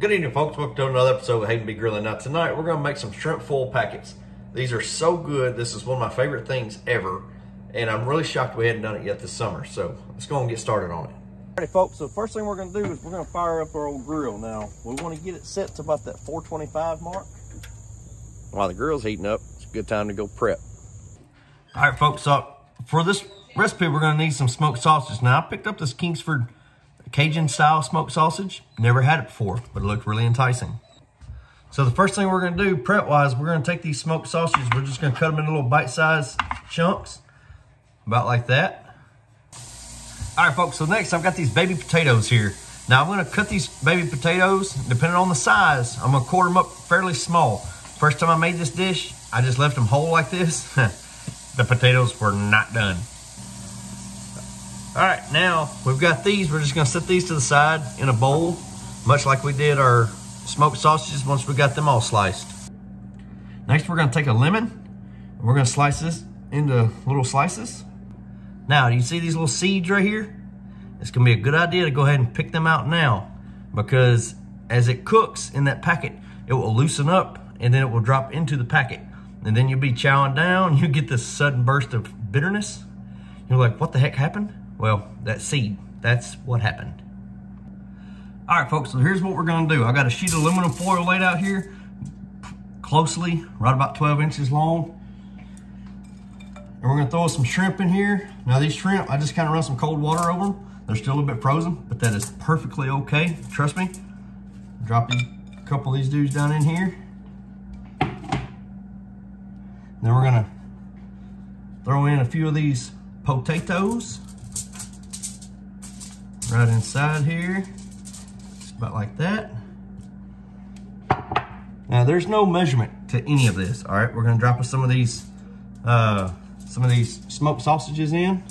Good evening, folks. Welcome to another episode of Hayden B Grillin. Now, tonight we're going to make some shrimp foil packets. These are so good. This is one of my favorite things ever, and I'm really shocked we hadn't done it yet this summer. So let's go and get started on it. Alrighty, folks. So first thing we're going to do is we're going to fire up our old grill. Now we want to get it set to about that 425 mark. While the grill's heating up, it's a good time to go prep. All right, folks. So for this recipe, we're going to need some smoked sausage. Now I picked up this Kingsford Cajun style smoked sausage. Never had it before, but it looked really enticing. So the first thing we're gonna do prep wise, we're gonna take these smoked sausages, we're just gonna cut them into little bite-sized chunks, about like that. All right, folks, so next I've got these baby potatoes here. Now I'm gonna cut these baby potatoes, depending on the size, I'm gonna quarter them up fairly small. First time I made this dish, I just left them whole like this. the potatoes were not done. All right, now we've got these. We're just gonna set these to the side in a bowl, much like we did our smoked sausages once we got them all sliced. Next, we're gonna take a lemon, and we're gonna slice this into little slices. Now, do you see these little seeds right here? It's gonna be a good idea to go ahead and pick them out now because as it cooks in that packet, it will loosen up and then it will drop into the packet. And then you'll be chowing down, you get this sudden burst of bitterness. You're like, what the heck happened? Well, that seed, that's what happened. All right, folks, so here's what we're gonna do. I got a sheet of aluminum foil laid out here, closely, right about 12 inches long. And we're gonna throw some shrimp in here. Now these shrimp, I just kind of run some cold water over them. They're still a little bit frozen, but that is perfectly okay, trust me. Drop a couple of these dudes down in here. Then we're gonna throw in a few of these potatoes right inside here. Just about like that. Now there's no measurement to any of this, all right? We're gonna drop some of these, uh, some of these smoked sausages in.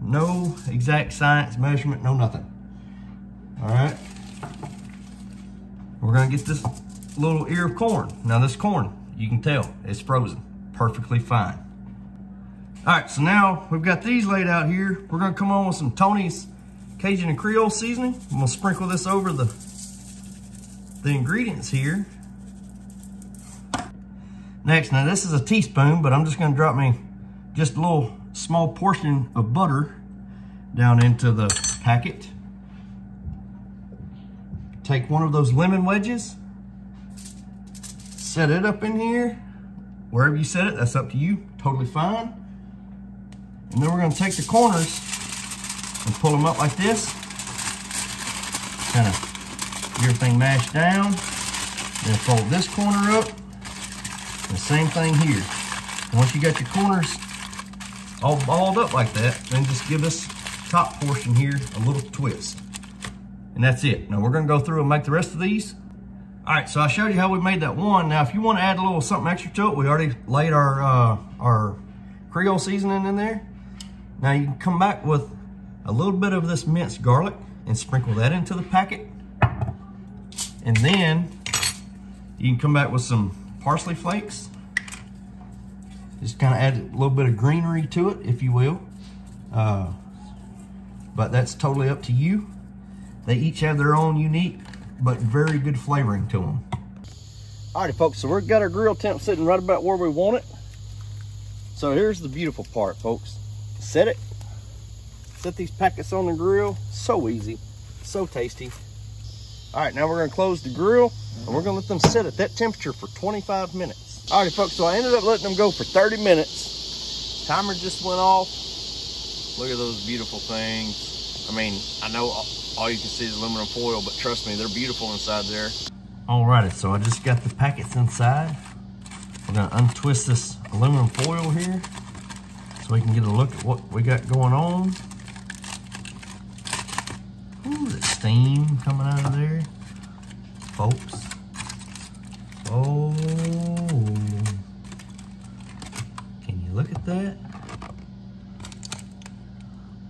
No exact science measurement, no nothing. All right. We're gonna get this little ear of corn. Now this corn, you can tell, it's frozen, perfectly fine. All right, so now we've got these laid out here. We're gonna come on with some Tony's Cajun and Creole seasoning. I'm gonna sprinkle this over the, the ingredients here. Next, now this is a teaspoon, but I'm just gonna drop me just a little small portion of butter down into the packet. Take one of those lemon wedges, set it up in here. Wherever you set it, that's up to you, totally fine. And then we're gonna take the corners and pull them up like this. Kind of everything mashed down. Then fold this corner up. The same thing here. Once you got your corners all balled up like that, then just give this top portion here a little twist. And that's it. Now we're gonna go through and make the rest of these. All right, so I showed you how we made that one. Now, if you wanna add a little something extra to it, we already laid our, uh, our Creole seasoning in there. Now you can come back with a little bit of this minced garlic and sprinkle that into the packet. And then you can come back with some parsley flakes. Just kind of add a little bit of greenery to it, if you will. Uh, but that's totally up to you. They each have their own unique, but very good flavoring to them. Alrighty, folks, so we've got our grill temp sitting right about where we want it. So here's the beautiful part, folks set it. Set these packets on the grill. So easy. So tasty. All right now we're going to close the grill and we're going to let them sit at that temperature for 25 minutes. All right folks so i ended up letting them go for 30 minutes. Timer just went off. Look at those beautiful things. I mean i know all you can see is aluminum foil but trust me they're beautiful inside there. Alrighty so i just got the packets inside. We're going to untwist this aluminum foil here so we can get a look at what we got going on. Ooh, the steam coming out of there, folks. Oh, can you look at that?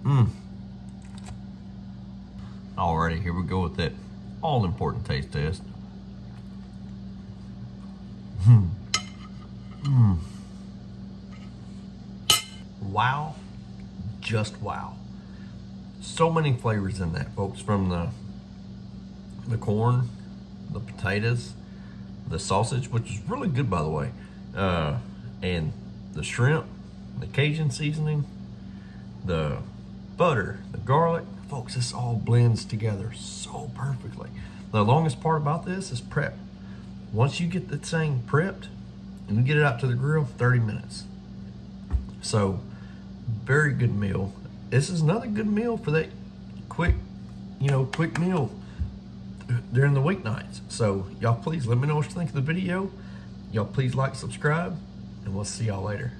Mmm. Alrighty, here we go with that all important taste test. Hmm. Mmm wow, just wow. So many flavors in that, folks, from the the corn, the potatoes, the sausage, which is really good by the way, uh, and the shrimp, the Cajun seasoning, the butter, the garlic. Folks, this all blends together so perfectly. The longest part about this is prep. Once you get the thing prepped and you get it out to the grill, 30 minutes. So, very good meal. This is another good meal for that quick, you know, quick meal during the weeknights. So, y'all please let me know what you think of the video. Y'all please like, subscribe, and we'll see y'all later.